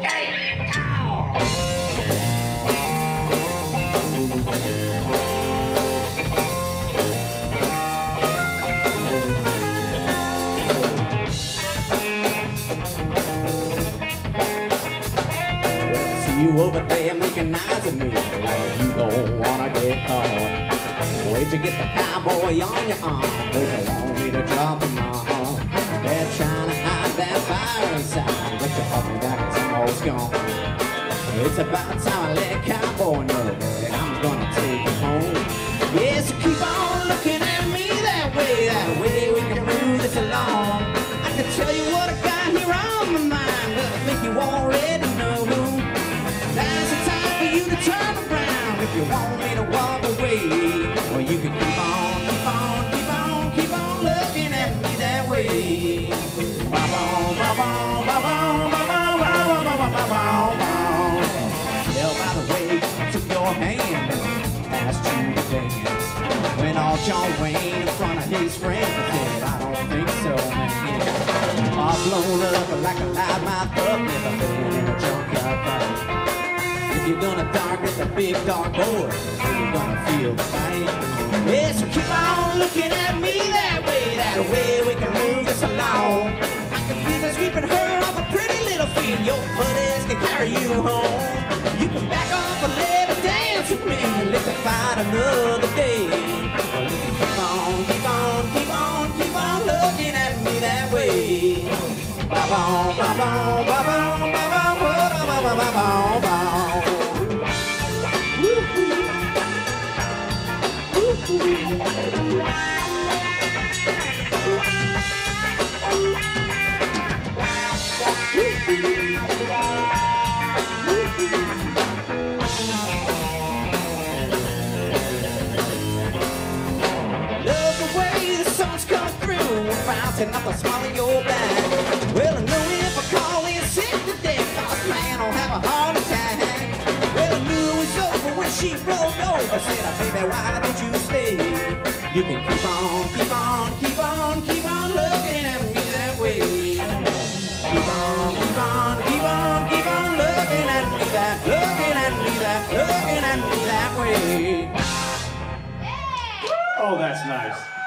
You over there making eyes at me like you don't wanna get caught. Where'd you get the cowboy on your arm? Gone. It's about time I let cowboy know that I'm gonna take you home. Yes, so keep on looking at me that way, that way we can move this along. I can tell you what I got here on my mind, but I think you already know. Now's the time for you to turn around if you want me to walk away. Or you can keep on, keep on, keep on, keep on looking at me that way. Your hand and asked you to dance. When all John Wayne in front of his friends said, I don't think so, man. All blown up like a loudmouth up, never been in a junkyard fight. If you're gonna target the big dog boy, you're gonna feel the pain. Yes, so keep on looking at me that way, that way we can move this along. I can feel the sweeping her off a pretty little feet. Your buddies can carry you home. Fight another day. Keep on, keep on, keep on, keep on looking at me that way. Ba-bom, ba-bom, ba-bom, up the smile of your back. Well, I know if I call in sick today, cause man, I'll have a heart attack. Well, I knew it was over when she rolled over. Said, "Oh, baby, why don't you stay? You can keep on, keep on, keep on, keep on looking at me that way. Keep on, keep on, keep on, keep on looking at me that, looking at me that, looking at me that way. Oh, that's nice.